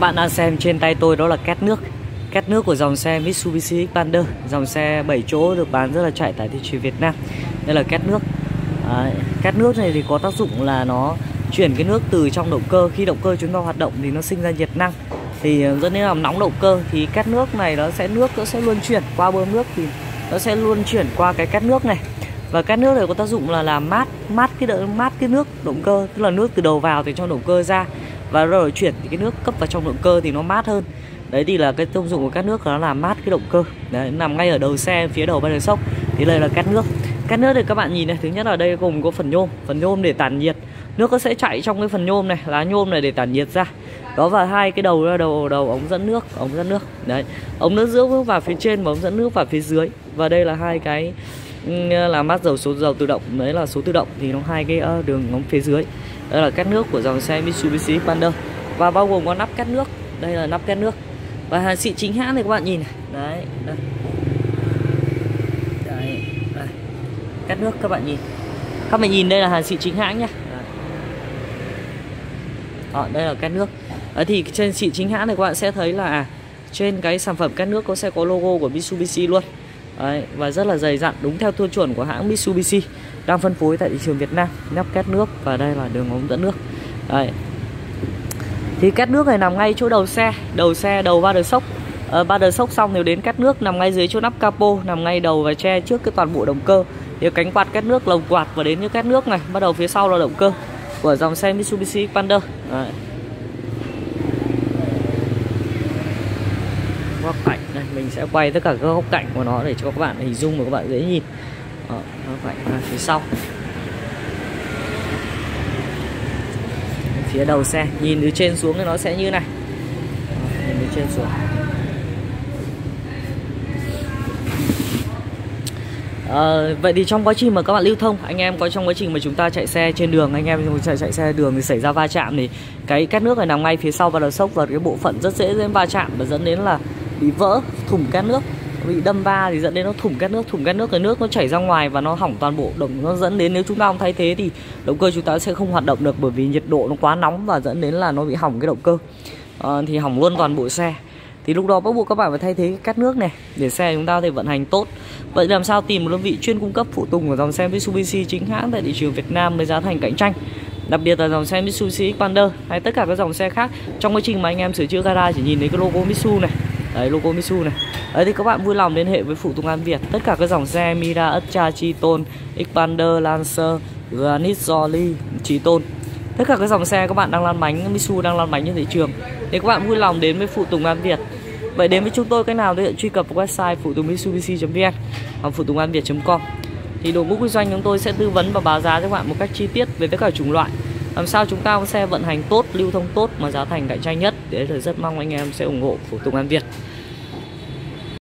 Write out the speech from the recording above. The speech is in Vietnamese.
bạn đang xem trên tay tôi đó là két nước. Két nước của dòng xe Mitsubishi Xpander. Dòng xe 7 chỗ được bán rất là chạy tại thị trường Việt Nam. Đây là két nước. À, Két nước này thì có tác dụng là nó chuyển cái nước từ trong động cơ. Khi động cơ chúng ta hoạt động thì nó sinh ra nhiệt năng. Thì ờ, dẫn đến làm nóng động cơ. Thì két nước này nó sẽ nước nó sẽ luôn chuyển qua bơm nước Thì nó sẽ luôn chuyển qua cái két nước này. Và két nước này có tác dụng là làm mát mát cái đợi, mát cái nước động cơ tức là nước từ đầu vào thì cho động cơ ra và rồi chuyển cái nước cấp vào trong động cơ thì nó mát hơn. Đấy, thì là cái công dụng của các nước nó làm mát cái động cơ. Đấy, nằm ngay ở đầu xe, phía đầu ban sốc thì đây là cát nước. Cát nước thì các bạn nhìn này, thứ nhất là đây gồm có phần nhôm. Phần nhôm để tản nhiệt. Nước nó sẽ chạy trong cái phần nhôm này, lá nhôm này để tản nhiệt ra. Đó, và hai cái đầu đầu đầu ống dẫn nước, ống dẫn nước. Đấy, ống nước giữa vào phía trên và ống dẫn nước vào phía dưới. Và đây là hai cái là mát dầu số dầu tự động đấy là số tự động thì nó hai cái ờ, đường ống phía dưới. Đây là cắt nước của dòng xe Mitsubishi Xpander và bao gồm có nắp cắt nước. Đây là nắp cắt nước. Và hàng xịn chính hãng này các bạn nhìn này. Đấy đây. Đấy đây. Cắt nước các bạn nhìn. Các bạn nhìn đây là hàng xịn chính hãng nhá. Đó, ờ, đây là cắt nước. À, thì trên xịn chính hãng này các bạn sẽ thấy là à, trên cái sản phẩm cắt nước có sẽ có logo của Mitsubishi luôn. Đấy, và rất là dày dặn đúng theo tiêu chuẩn của hãng Mitsubishi đang phân phối tại thị trường Việt Nam nắp két nước và đây là đường ống dẫn nước. Đấy. thì két nước này nằm ngay chỗ đầu xe đầu xe đầu ba đờ sốc. À, ba đờ sốc xong thì đến két nước nằm ngay dưới chỗ nắp capo nằm ngay đầu và che trước cái toàn bộ động cơ. Thì cánh quạt két nước lồng quạt và đến như két nước này bắt đầu phía sau là động cơ của dòng xe Mitsubishi Xpander Đấy. góc đây mình sẽ quay tất cả các góc cạnh của nó để cho các bạn hình dung và các bạn dễ nhìn. Đó, góc cạnh phía sau. Phía đầu xe nhìn từ trên xuống thì nó sẽ như này. Đó, nhìn từ trên xuống. À, vậy thì trong quá trình mà các bạn lưu thông anh em có trong quá trình mà chúng ta chạy xe trên đường anh em chạy chạy xe đường thì xảy ra va chạm thì cái cát nước này nằm ngay phía sau và đầu sốc và cái bộ phận rất dễ đến va chạm và dẫn đến là bị vỡ thủng cát nước bị đâm va thì dẫn đến nó thủng cát nước thủng cát nước cái nước nó chảy ra ngoài và nó hỏng toàn bộ động nó dẫn đến nếu chúng ta không thay thế thì động cơ chúng ta sẽ không hoạt động được bởi vì nhiệt độ nó quá nóng và dẫn đến là nó bị hỏng cái động cơ. À, thì hỏng luôn toàn bộ xe. Thì lúc đó bắt buộc các bạn phải thay thế cát nước này để xe chúng ta có thể vận hành tốt. Vậy làm sao tìm một đơn vị chuyên cung cấp phụ tùng của dòng xe Mitsubishi chính hãng tại thị trường Việt Nam với giá thành cạnh tranh? Đặc biệt là dòng xe Mitsubishi Xpander hay tất cả các dòng xe khác. Trong quá trình mà anh em sửa chữa gara chỉ nhìn thấy cái logo Mitsu này đấy logo Mitsu này. Đấy thì các bạn vui lòng liên hệ với phụ tùng An Việt. Tất cả các dòng xe Mira, Astra, Triton, Xpander, Lancer, Granit, Jolly, Triton tất cả các dòng xe các bạn đang lăn bánh Mitsu đang lăn bánh trên thị trường. Thì các bạn vui lòng đến với phụ tùng An Việt. Vậy đến với chúng tôi cách nào thì truy cập vào website phụ tùng mitsubishi.vn hoặc phụ tùng an việt.com thì đội ngũ kinh doanh chúng tôi sẽ tư vấn và báo giá cho các bạn một cách chi tiết về tất cả chủng loại làm sao chúng ta có xe vận hành tốt, lưu thông tốt mà giá thành cạnh tranh nhất? Để rất mong anh em sẽ ủng hộ phụ tùng an việt.